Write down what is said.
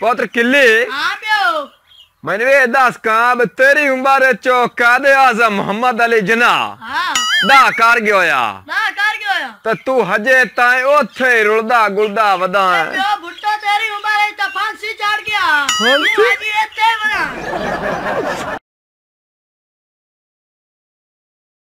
ਪੁੱਤਰ ਕਿੱਲੀ ਹਾਂ ਪਿਓ ਮੈਨੂੰ ਇਹ ਦੱਸ ਕਾਂ ਵੀ ਤੇਰੀ ਉਮਰ ਚੋ ਕਾਦੇ ਆਜ਼ਮ ਮੁਹੰਮਦ ਅਲੀ ਜਨਾ ਹਾਂ ਦਾ ਕਰ ਗਿਆ ਆ ਨਾ ਕਰ ਕੀ ਹੋਇਆ ਤੇ ਤੂੰ ਹਜੇ ਤਾਏ ਉੱਥੇ ਹੀ ਰੁਲਦਾ ਗੁਲਦਾ ਵਦਾ ਪਿਓ ਭੁੱਟੋ ਤੇਰੀ ਉਮਰ ਹੈ ਤਾਂ ਫਾਂਸੀ ਚੜ ਗਿਆ ਫਾਂਸੀ? ਤੂੰ ਅਜੀ ਇੱਥੇ ਬਣਾ